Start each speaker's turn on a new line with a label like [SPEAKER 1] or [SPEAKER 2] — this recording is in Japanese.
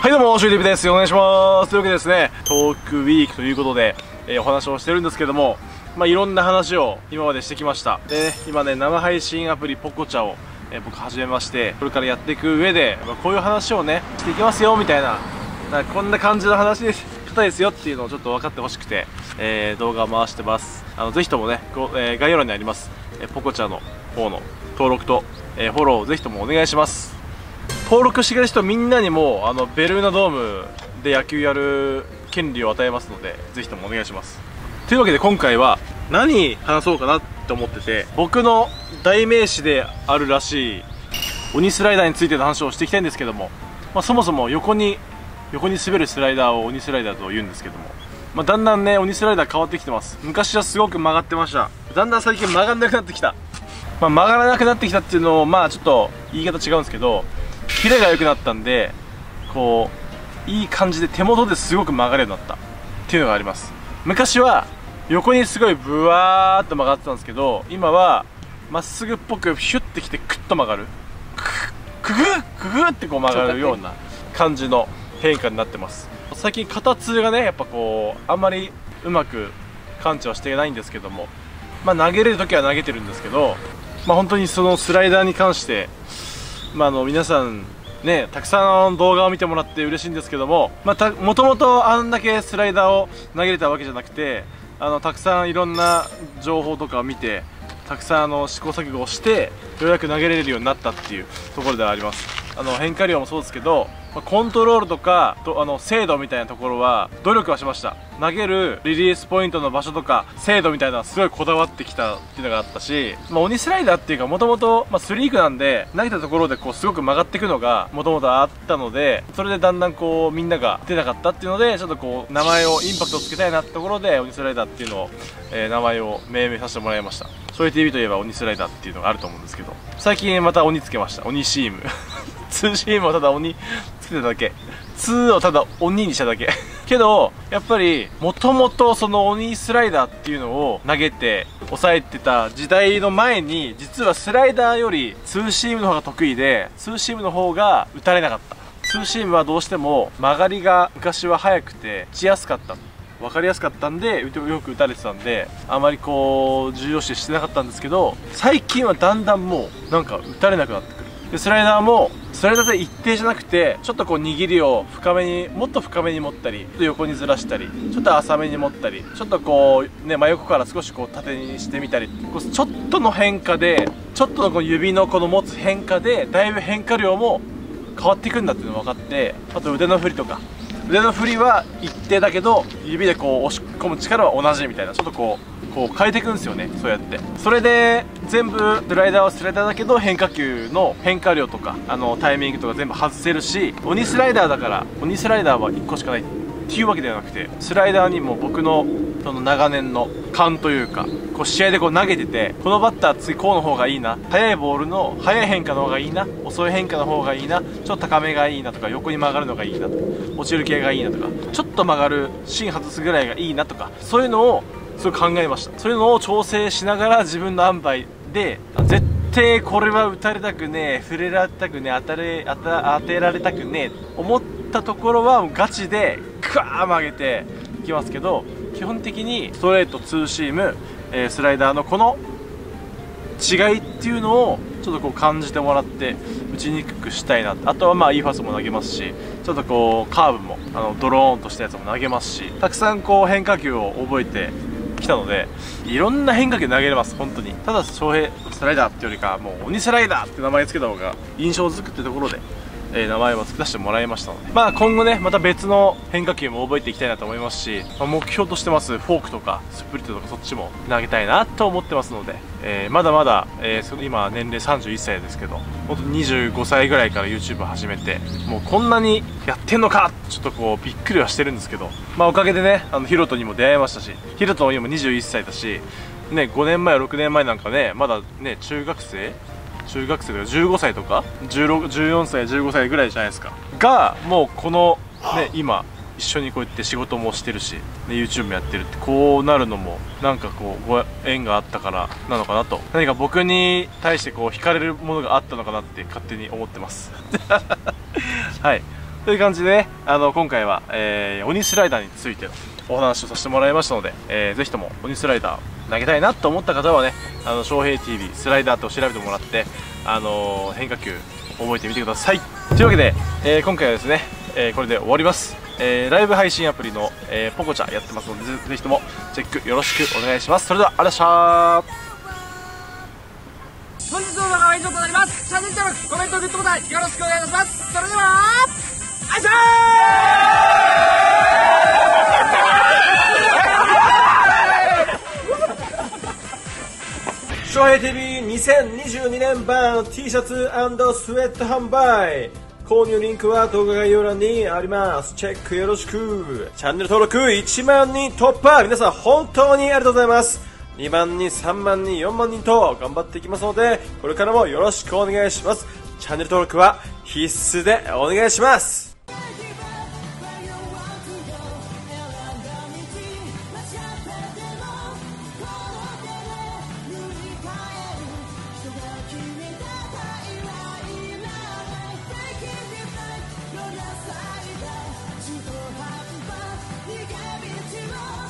[SPEAKER 1] はいどうも、シューティブです。お願いします。というわけでですね、トークウィークということで、えー、お話をしてるんですけども、まあ、いろんな話を今までしてきました。で、ね、今ね、生配信アプリポコチャを、えー、僕始めまして、これからやっていく上で、まあ、こういう話をね、していきますよ、みたいな、なこんな感じの話です。方ですよっていうのをちょっと分かってほしくて、えー、動画を回してます。あの、ぜひともね、こうえー、概要欄にあります、えー、ポコチャの方の登録と、えー、フォローをぜひともお願いします。登録してくれる人みんなにもあのベルーナドームで野球やる権利を与えますのでぜひともお願いします。というわけで今回は何話そうかなって思ってて僕の代名詞であるらしい鬼スライダーについての話をしていきたいんですけども、まあ、そもそも横に横に滑るスライダーを鬼スライダーと言うんですけども、まあ、だんだんね鬼スライダー変わってきてます。昔はすごく曲がってました。だんだん最近曲がんなくなってきた、まあ、曲がらなくなってきたっていうのをまあちょっと言い方違うんですけどキレが良くなったんでこういい感じで手元ですごく曲がるようになった。っていうのがあります。昔は横にすごいブワーっと曲がってたんですけど今はまっすぐっぽくヒュッてきてクッと曲がる。クグクグってこう曲がるような感じの変化になってます。最近肩痛がねやっぱこうあんまりうまく感知はしてないんですけどもまあ投げれる時は投げてるんですけどまあ本当にそのスライダーに関してまあ、あの皆さんね、たくさん動画を見てもらって嬉しいんですけども、まあ、もともとあんだけスライダーを投げれたわけじゃなくてあのたくさんいろんな情報とかを見てたくさんあの試行錯誤をしてようやく投げれるようになったっていうところではあります。あの変化量もそうですけどコントロールとかとあの精度みたいなところは努力はしました。投げるリリースポイントの場所とか精度みたいなのはすごいこだわってきたっていうのがあったし、まあ、鬼スライダーっていうかもともとスリークなんで投げたところでこうすごく曲がっていくのがもともとあったのでそれでだんだんこうみんなが出なかったっていうのでちょっとこう名前をインパクトつけたいなってところで鬼スライダーっていうのを、えー、名前を命名させてもらいました。そういう TV といえば鬼スライダーっていうのがあると思うんですけど。最近また鬼つけました。鬼シーム。2シームをただ鬼けただけ。2をただ鬼にしただけ。けどやっぱりもともとその鬼スライダーっていうのを投げて抑えてた時代の前に実はスライダーよりツーシームの方が得意でツーシームの方が打たれなかった。ツーシームはどうしても曲がりが昔は速くて打ちやすかった分かりやすかったんでよく打たれてたんであまりこう重要視してなかったんですけど最近はだんだんもうなんか打たれなくなってでスライダーもスライダーで一定じゃなくてちょっとこう握りを深めにもっと深めに持ったりちょっと横にずらしたりちょっと浅めに持ったりちょっとこうね真横から少しこう縦にしてみたりこうちょっとの変化でちょっとのこの指のこの持つ変化でだいぶ変化量も変わっていくんだっていうのが分かってあと腕の振りとか。腕の振りは一定だけど指でこう押し込む力は同じみたいなちょっとこうこう変えていくんですよねそうやって。それで全部スライダーはスライダーだけど変化球の変化量とかあのタイミングとか全部外せるし鬼スライダーだから鬼スライダーは1個しかないっていうわけではなくてスライダーにも僕のその長年の勘というかこう試合でこう投げててこのバッター次こうの方がいいな速いボールの速い変化の方がいいな遅い変化の方がいいなちょっと高めがいいなとか横に曲がるのがいいなとか落ちる系がいいなとかちょっと曲がる芯外すぐらいがいいなとかそういうのをすごい考えました。そういうのを調整しながら自分の塩梅で絶対これは打たれたくねえ触れられたくねえ当たれ当た当てられたくねえ思ったところはガチでクワー曲げていきますけど基本的にストレートツーシーム、えー、スライダーのこの違いっていうのをちょっとこう感じてもらって打ちにくくしたいな。あとはまあいいファーストも投げますしちょっとこうカーブもあのドローンとしたやつも投げますしたくさんこう変化球を覚えて来たのでいろんな変化球投げれます本当に。ただ翔平スライダーっていうよりかもう鬼スライダーって名前つけた方が印象づくってところでえー、名前を付けさせてもらいましたので、まあ、今後ねまた別の変化球も覚えていきたいなと思いますし、まあ、目標としてますフォークとかスプリットとかそっちも投げたいなと思ってますので、えー、まだまだ、えー、その今年齢31歳ですけど本当に25歳ぐらいから YouTube 始めてもうこんなにやってんのかちょっとこうびっくりはしてるんですけど、まあ、おかげでねあのヒロトにも出会いましたしヒロトも今21歳だしね、5年前6年前なんかねまだね中学生中学生とか15歳とか？14歳15歳ぐらいじゃないですか。がもうこのね今一緒にこうやって仕事もしてるし、ね、YouTube もやってるってこうなるのもなんかこうご縁があったからなのかなと。何か僕に対してこう惹かれるものがあったのかなって勝手に思ってます。はいという感じでね、あの、今回は、えー、鬼スライダーについてのお話をさせてもらいましたので、えー、ぜひとも鬼スライダー投げたいなと思った方はね、あの、翔平 TV スライダーと調べてもらって、あのー、変化球覚えてみてください。というわけで、えー、今回はですね、えー、これで終わります。えー、ライブ配信アプリの、えー、ポコチャやってますので、ぜひともチェックよろしくお願いします。それでは、ありがとうございま
[SPEAKER 2] した本日の動画は以上となりますチャンネル登録コメントグッドボタンよろしくお願いしますそれでは
[SPEAKER 3] 翔平 TV2022 年版 T シャツスウェット販売購入リンクは動画概要欄にあります。チェックよろしく。チャンネル登録1万人突破。皆さん本当にありがとうございます。2万人3万人4万人と頑張っていきますのでこれからもよろしくお願いします。チャンネル登録は必須でお願いします。多害怕你看不起我